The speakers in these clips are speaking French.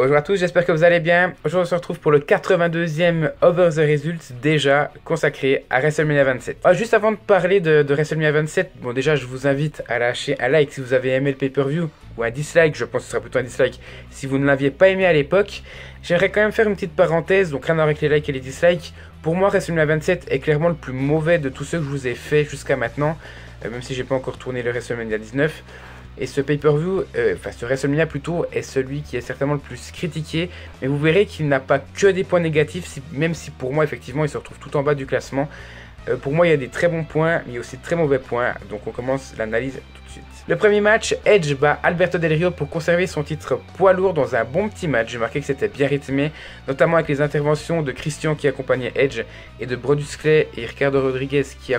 Bonjour à tous, j'espère que vous allez bien. Aujourd'hui, on se retrouve pour le 82e Over the Results, déjà consacré à WrestleMania 27. Ah, juste avant de parler de, WrestleMania 27, bon, déjà, je vous invite à lâcher un like si vous avez aimé le pay-per-view, ou un dislike, je pense que ce sera plutôt un dislike si vous ne l'aviez pas aimé à l'époque. J'aimerais quand même faire une petite parenthèse, donc rien avec les likes et les dislikes. Pour moi, WrestleMania 27 est clairement le plus mauvais de tous ceux que je vous ai fait jusqu'à maintenant, euh, même si j'ai pas encore tourné le WrestleMania 19. Et ce pay-per-view, euh, enfin ce WrestleMania plutôt, est celui qui est certainement le plus critiqué. Mais vous verrez qu'il n'a pas que des points négatifs, même si pour moi effectivement il se retrouve tout en bas du classement. Euh, pour moi il y a des très bons points, mais il y a aussi de très mauvais points. Donc on commence l'analyse le premier match, Edge bat Alberto Del Rio pour conserver son titre poids lourd dans un bon petit match. J'ai marqué que c'était bien rythmé, notamment avec les interventions de Christian qui accompagnait Edge et de Brodus Clay et Ricardo Rodriguez qui,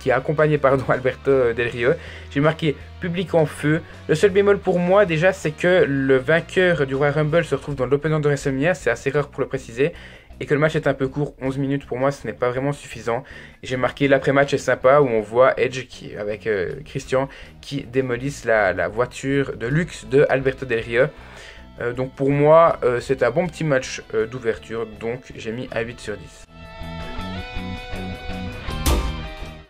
qui a accompagné pardon, Alberto Del Rio. J'ai marqué public en feu. Le seul bémol pour moi déjà c'est que le vainqueur du Royal Rumble se retrouve dans l'opening de WrestleMania, c'est assez rare pour le préciser et que le match est un peu court, 11 minutes pour moi ce n'est pas vraiment suffisant. J'ai marqué l'après-match est sympa où on voit Edge qui, avec euh, Christian qui démolissent la, voiture de luxe de Alberto Del Rio. Euh, donc pour moi euh, c'est un bon petit match d'ouverture donc j'ai mis un 8 sur 10.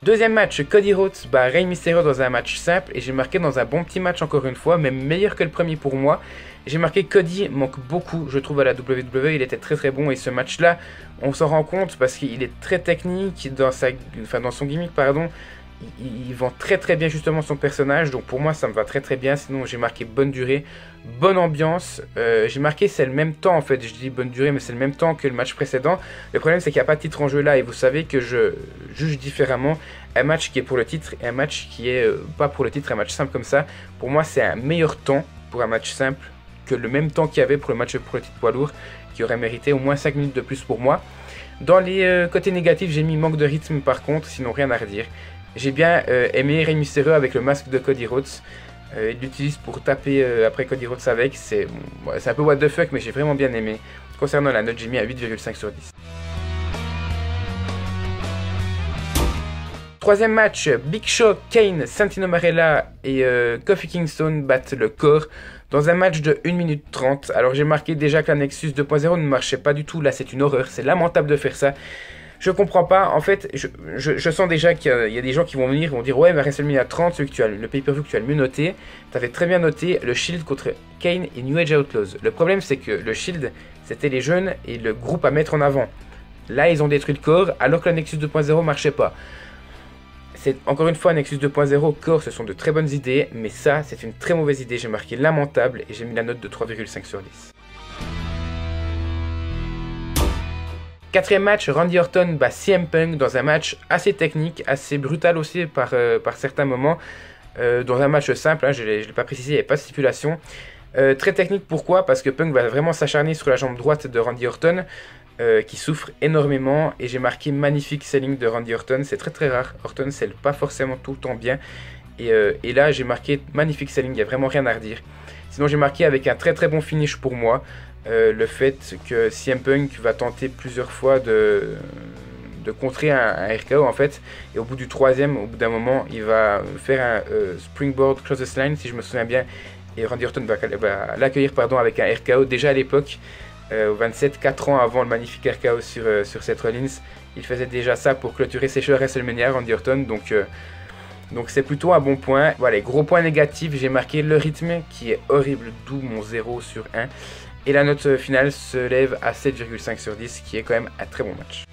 Deuxième match, Cody Rhodes bat Rey Mysterio dans un match simple et j'ai marqué dans un bon petit match encore une fois, même meilleur que le premier pour moi. J'ai marqué Cody manque beaucoup, je trouve, à la WWE. Il était très très bon et ce match-là, on s'en rend compte parce qu'il est très technique dans, sa, enfin, dans son gimmick, pardon. Il, vend très très bien justement son personnage, donc pour moi ça me va très très bien. Sinon j'ai marqué bonne durée, bonne ambiance. Euh, j'ai marqué c'est le même temps en fait, je dis bonne durée, mais c'est le même temps que le match précédent. Le problème c'est qu'il n'y a pas de titre en jeu là et vous savez que je juge différemment un match qui est pour le titre et un match qui est euh, pas pour le titre, un match simple comme ça. Pour moi c'est un meilleur temps pour un match simple que le même temps qu'il y avait pour le match pour le titre poids lourd, qui aurait mérité au moins 5 minutes de plus pour moi. Dans les euh, côtés négatifs, j'ai mis manque de rythme par contre, sinon rien à redire. J'ai bien euh, aimé Rey Mysterio avec le masque de Cody Rhodes. Euh, il l'utilise pour taper après Cody Rhodes avec. C'est un peu what the fuck, mais j'ai vraiment bien aimé. Concernant la note, j'ai mis à 8,5 sur 10. Troisième match, Big Show, Kane, Santino Marella et Kofi Kingston battent le corps dans un match de 1 minute 30. Alors j'ai marqué déjà que la Nexus 2.0 ne marchait pas du tout. Là, c'est une horreur. C'est lamentable de faire ça. Je comprends pas. En fait, je, sens déjà qu'il y, a des gens qui vont venir, vont dire ouais, mais WrestleMania 30, celui que tu as, le pay-per-view que tu as le mieux noté, tu avais très bien noté le Shield contre Kane et New Age Outlaws. Le problème, c'est que le Shield, c'était les jeunes et le groupe à mettre en avant. Là, ils ont détruit le corps, alors que la Nexus 2.0 marchait pas. C'est encore une fois Nexus 2.0, Core, ce sont de très bonnes idées, mais ça, c'est une très mauvaise idée. J'ai marqué lamentable et j'ai mis la note de 3,5 sur 10. Quatrième match, Randy Orton bat CM Punk dans un match assez technique, assez brutal aussi par, euh, par certains moments. Euh, dans un match simple, hein, je ne l'ai pas précisé, il n'y avait pas de stipulation. Euh, très technique, pourquoi? Parce que Punk va vraiment s'acharner sur la jambe droite de Randy Orton. Qui souffre énormément. Et j'ai marqué magnifique selling de Randy Orton. C'est très très rare. Orton, c'est pas forcément tout le temps bien. Et, et là, j'ai marqué magnifique selling. Il n'y a vraiment rien à redire. Sinon, j'ai marqué avec un très très bon finish pour moi. Euh, le fait que CM Punk va tenter plusieurs fois de, de contrer un, RKO en fait. Et au bout du troisième, au bout d'un moment, il va faire un springboard closest line si je me souviens bien. Et Randy Orton va, l'accueillir pardon avec un RKO déjà à l'époque. Euh, au 27, 4 ans avant le magnifique RKO sur, euh, sur Seth Rollins. Il faisait déjà ça pour clôturer ses shows WrestleMania, Randy Orton. Donc, euh, donc c'est plutôt un bon point. Voilà, gros point négatif, j'ai marqué le rythme qui est horrible, d'où mon 0 sur 1. Et la note finale se lève à 7,5 sur 10, qui est quand même un très bon match.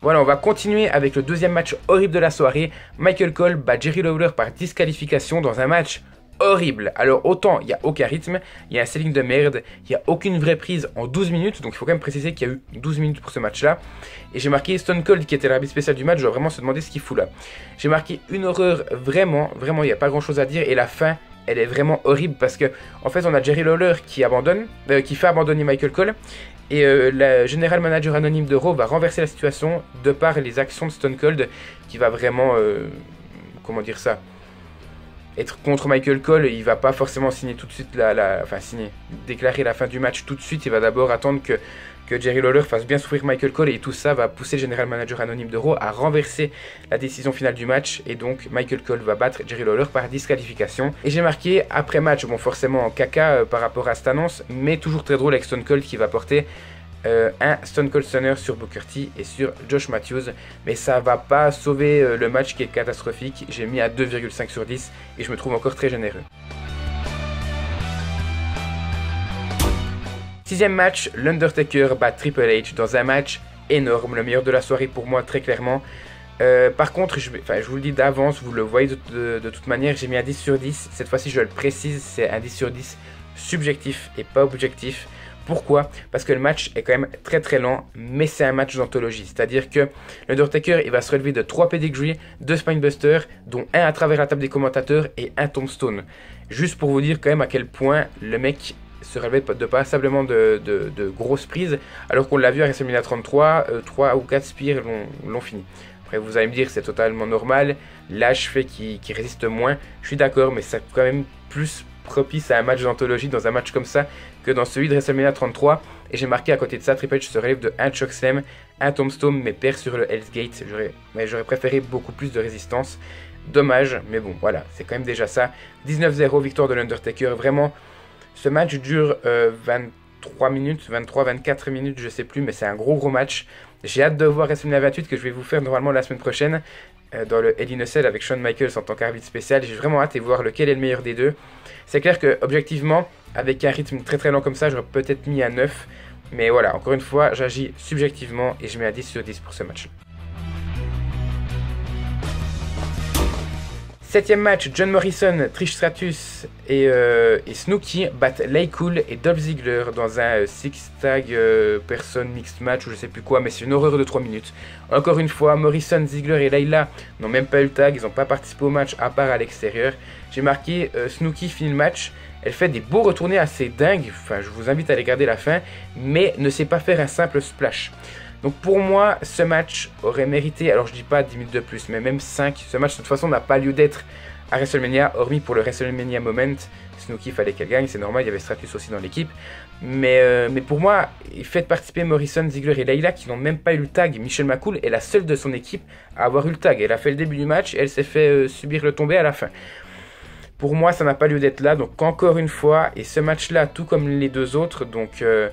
Voilà, on va continuer avec le deuxième match horrible de la soirée. Michael Cole bat Jerry Lawler par disqualification dans un match horrible. Alors autant il n'y a aucun rythme, il y a un selling de merde, il n'y a aucune vraie prise en 12 minutes, donc il faut quand même préciser qu'il y a eu 12 minutes pour ce match-là. Et j'ai marqué Stone Cold qui était l'arbitre spécial du match, je dois vraiment se demander ce qu'il fout là. J'ai marqué une horreur vraiment, vraiment il n'y a pas grand-chose à dire et la fin elle est vraiment horrible parce que en fait on a Jerry Lawler qui abandonne, euh, qui fait abandonner Michael Cole et euh, le général manager anonyme de Raw va renverser la situation de par les actions de Stone Cold qui va vraiment, euh, comment dire ça, être contre Michael Cole, il va pas forcément signer tout de suite la, enfin signer, déclarer la fin du match tout de suite. Il va d'abord attendre que Jerry Lawler fasse bien souffrir Michael Cole et tout ça va pousser le général manager anonyme de Raw à renverser la décision finale du match et donc Michael Cole va battre Jerry Lawler par disqualification. Et j'ai marqué après match, bon forcément en caca euh, par rapport à cette annonce, mais toujours très drôle avec Stone Cold qui va porter euh, un Stone Cold Stunner sur Booker T et sur Josh Matthews. Mais ça va pas sauver euh, le match qui est catastrophique. J'ai mis à 2,5 sur 10 et je me trouve encore très généreux. Sixième match, l'Undertaker bat Triple H dans un match énorme, le meilleur de la soirée pour moi très clairement. Euh, par contre, je, vous le dis d'avance, vous le voyez de, toute manière, j'ai mis un 10 sur 10. Cette fois-ci, je le précise, c'est un 10 sur 10 subjectif et pas objectif. Pourquoi? Parce que le match est quand même très très lent, mais c'est un match d'anthologie. C'est-à-dire que l'Undertaker, il va se relever de 3 pedigree, 2 spinebuster, dont un à travers la table des commentateurs et un tombstone. Juste pour vous dire quand même à quel point le mec se relevait de passablement de, de, grosses prises, alors qu'on l'a vu à WrestleMania 33, 3 ou 4 spires l'ont fini. Après, vous allez me dire c'est totalement normal, l'âge fait qu'il résiste moins, je suis d'accord, mais c'est quand même plus propice à un match d'anthologie dans un match comme ça que dans celui de WrestleMania 33. Et j'ai marqué à côté de ça, Triple H se relève de un chokeslam, un tombstone, mais perd sur le Hell's Gate. J'aurais préféré beaucoup plus de résistance. Dommage, mais bon, voilà, c'est quand même déjà ça. 19-0, victoire de l'Undertaker. Vraiment, ce match dure 23 euh, minutes, 23-24 minutes, je sais plus, mais c'est un gros gros match. J'ai hâte de voir WrestleMania 28 que je vais vous faire normalement la semaine prochaine dans le Hell in avec Shawn Michaels en tant qu'arbitre spécial. J'ai vraiment hâte de voir lequel est le meilleur des deux. C'est clair que objectivement, avec un rythme très très lent comme ça, j'aurais peut-être mis à 9. Mais voilà, encore une fois, j'agis subjectivement et je mets à 10 sur 10 pour ce match. Septième match, John Morrison, Trish Stratus et, euh, Snooki battent Lay Cool et Dolph Ziggler dans un euh, six-tag euh, person mixed match ou je sais plus quoi, mais c'est une horreur de 3 minutes. Encore une fois, Morrison, Ziggler et Layla n'ont même pas eu le tag, ils n'ont pas participé au match à part à l'extérieur. J'ai marqué Snooki finit le match, elle fait des beaux retournés assez dingues, enfin je vous invite à regarder la fin, mais ne sait pas faire un simple splash. Donc pour moi, ce match aurait mérité, alors je dis pas 10 minutes de plus, mais même 5. Ce match de toute façon n'a pas lieu d'être à WrestleMania, hormis pour le WrestleMania Moment. Snooki fallait qu'elle gagne, c'est normal, il y avait Stratus aussi dans l'équipe. Mais, euh, pour moi, fait participer Morrison, Ziggler et Layla qui n'ont même pas eu le tag. Michelle McCool est la seule de son équipe à avoir eu le tag. Elle a fait le début du match elle s'est fait euh, subir le tombé à la fin. Pour moi, ça n'a pas lieu d'être là. Donc encore une fois, et ce match-là, tout comme les deux autres, donc... Euh,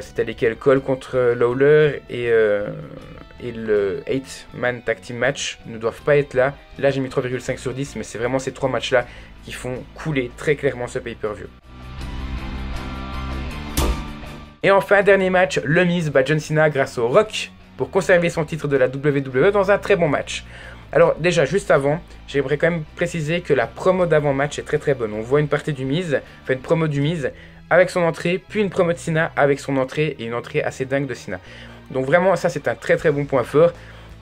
c'était lesquels Cole contre Lawler et, euh, le 8-man tag team match ne doivent pas être là. Là, j'ai mis 3,5 sur 10, mais c'est vraiment ces trois matchs-là qui font couler très clairement ce pay-per-view. Et enfin, dernier match, Le Miz bat John Cena grâce au Rock pour conserver son titre de la WWE dans un très bon match. Alors déjà, juste avant, j'aimerais quand même préciser que la promo d'avant-match est très très bonne. On voit une partie du Miz, enfin une promo du Miz, avec son entrée, puis une promo de Sina avec son entrée et une entrée assez dingue de Sina. Donc vraiment, ça c'est un très très bon point fort.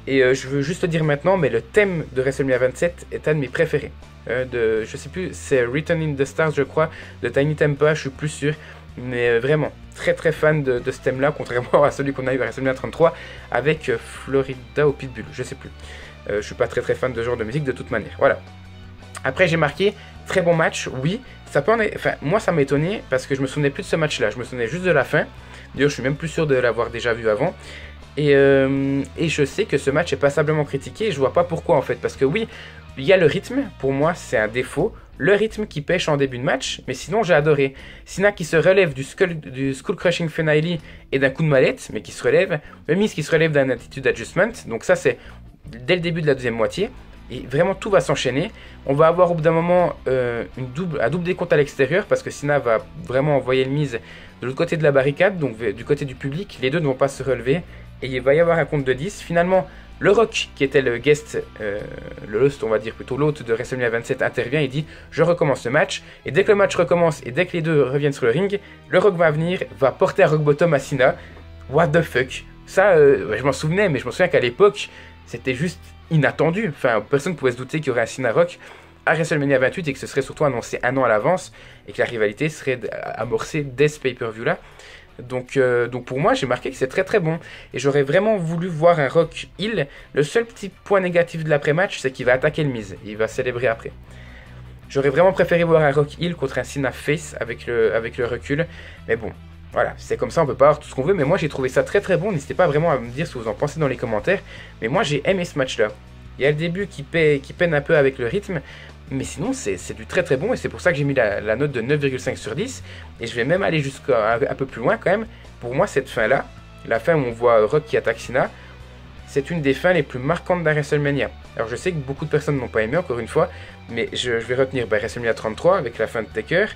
Et euh, je veux juste le dire maintenant, mais le thème de WrestleMania 27 est un de mes préférés. Euh, de, je sais plus, c'est Return in the Stars, je crois, de Tiny Tempa, je suis plus sûr. Mais euh, vraiment, très très fan de, ce thème-là, contrairement à celui qu'on a eu à WrestleMania 33 avec Florida au Pitbull, je sais plus. je suis pas très très fan de ce genre de musique de toute manière. Voilà. Après, j'ai marqué très bon match, oui. Ça peut enfin, moi, ça m'a étonné parce que je me souvenais plus de ce match-là. Je me souvenais juste de la fin. D'ailleurs, je suis même plus sûr de l'avoir déjà vu avant. Et, euh, et, je sais que ce match est passablement critiqué je vois pas pourquoi en fait. Parce que oui, il y a le rythme, pour moi c'est un défaut. Le rythme qui pêche en début de match, mais sinon j'ai adoré. Sina qui se relève du, skull, du Crushing Finale et d'un coup de mallette, mais qui se relève. Miss qui se relève d'un Attitude Adjustment. Donc ça c'est dès le début de la deuxième moitié. Et vraiment, tout va s'enchaîner. On va avoir au bout d'un moment euh, une double, un double décompte à l'extérieur parce que Sina va vraiment envoyer le mise de l'autre côté de la barricade, donc du côté du public. Les deux ne vont pas se relever et il va y avoir un compte de 10. Finalement, le Rock, qui était le guest, euh, le host, on va dire plutôt l'hôte de WrestleMania 27, intervient et dit Je recommence le match. Et dès que le match recommence et dès que les deux reviennent sur le ring, le Rock va venir, va porter un Rock Bottom à Sina. What the fuck? Ça, euh, je m'en souvenais, mais je me souviens qu'à l'époque, c'était juste inattendu. Enfin, personne ne pouvait se douter qu'il y aurait un Cena Rock à WrestleMania 28 et que ce serait surtout annoncé un an à l'avance et que la rivalité serait amorcée dès ce pay-per-view là. Donc, euh, donc pour moi, j'ai marqué que c'est très très bon. Et j'aurais vraiment voulu voir un Rock Hill. Le seul petit point négatif de l'après-match, c'est qu'il va attaquer le mise. Il va célébrer après. J'aurais vraiment préféré voir un Rock Hill contre un Cena Face avec le, avec le recul. Mais bon, voilà, c'est comme ça, on peut pas avoir tout ce qu'on veut. Mais moi, j'ai trouvé ça très très bon. N'hésitez pas vraiment à me dire ce que vous en pensez dans les commentaires. Mais moi, j'ai aimé ce match-là. Il y a le début qui, peine un peu avec le rythme. Mais sinon, c'est du très très bon. Et c'est pour ça que j'ai mis la, note de 9,5 sur 10. Et je vais même aller jusqu'à un, peu plus loin quand même. Pour moi, cette fin-là, la fin où on voit Rock qui attaque Cena, c'est une des fins les plus marquantes d'un WrestleMania. Alors je sais que beaucoup de personnes n'ont pas aimé encore une fois, mais je, vais retenir bah, WrestleMania 33 avec la fin de Taker,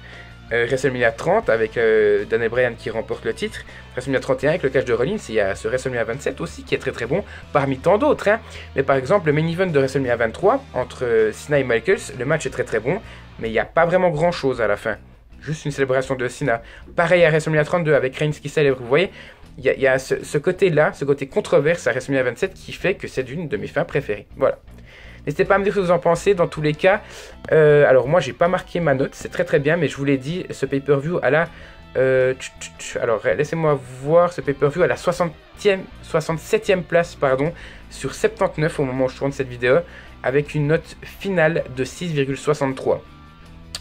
euh, WrestleMania 30 avec euh, Daniel Bryan qui remporte le titre, WrestleMania 31 avec le catch de Rollins, il y a ce WrestleMania 27 aussi qui est très très bon parmi tant d'autres. Hein. Mais par exemple le main event de WrestleMania 23 entre euh, Cena et Michaels, le match est très très bon, mais il n'y a pas vraiment grand chose à la fin. Juste une célébration de Cena. Pareil à WrestleMania 32 avec Reigns qui célèbre, vous voyez, il y a, ce, côté-là, ce côté controverse à WrestleMania 27 qui fait que c'est une de mes fins préférées. Voilà. N'hésitez pas à me dire ce que vous en pensez. Dans tous les cas, euh, alors moi j'ai pas marqué ma note, c'est très très bien, mais je vous l'ai dit, ce pay-per-view à la. Euh, alors laissez-moi voir ce pay-per-view à la 60e, 67e place pardon, sur 79 au moment où je tourne cette vidéo, avec une note finale de 6,63.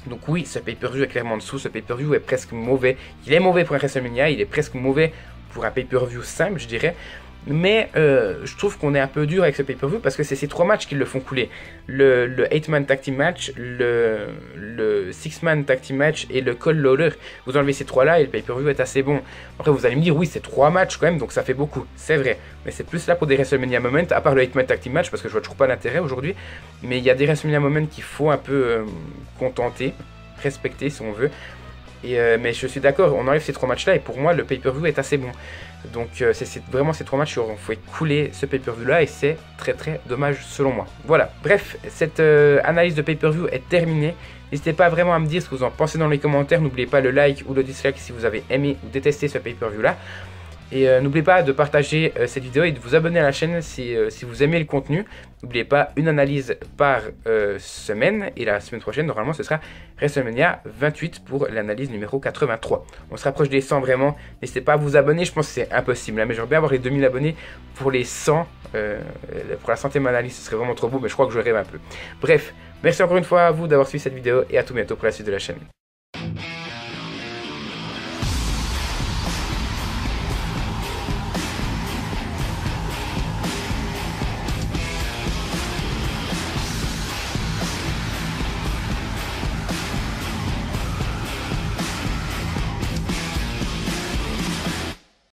Donc oui, ce pay-per-view est clairement en dessous, ce pay-per-view est presque mauvais. Il est mauvais pour un WrestleMania, il est presque mauvais pour un pay-per-view simple, je dirais. Mais euh, je trouve qu'on est un peu dur avec ce pay-per-view parce que c'est ces trois matchs qui le font couler. Le, le 8-man tag team match, le, le 6-man tag team match et le call loader. Vous enlevez ces trois-là et le pay-per-view est assez bon. Après, vous allez me dire, oui, c'est trois matchs quand même, donc ça fait beaucoup. C'est vrai. Mais c'est plus là pour des WrestleMania Moments, à part le 8-man tag team match parce que je vois toujours pas l'intérêt aujourd'hui. Mais il y a des WrestleMania Moments qu'il faut un peu euh, contenter, respecter si on veut. Euh, mais je suis d'accord, on enlève ces trois matchs-là et pour moi le pay-per-view est assez bon. Donc euh, c'est vraiment ces trois matchs qui ont fait couler ce pay-per-view-là et c'est très très dommage selon moi. Voilà, bref, cette euh, analyse de pay-per-view est terminée. N'hésitez pas vraiment à me dire ce que vous en pensez dans les commentaires. N'oubliez pas le like ou le dislike si vous avez aimé ou détesté ce pay-per-view-là. Et euh, n'oubliez pas de partager euh, cette vidéo et de vous abonner à la chaîne si, euh, si vous aimez le contenu. N'oubliez pas une analyse par semaine. Et la semaine prochaine, normalement, ce sera WrestleMania 28 pour l'analyse numéro 83. On se rapproche des 100 vraiment. N'hésitez pas à vous abonner. Je pense que c'est impossible. Hein, mais j'aimerais bien avoir les 2000 abonnés pour les 100. pour la centième analyse, ce serait vraiment trop beau. Mais je crois que je rêve un peu. Bref, merci encore une fois à vous d'avoir suivi cette vidéo. Et à tout bientôt pour la suite de la chaîne.